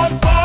on fire.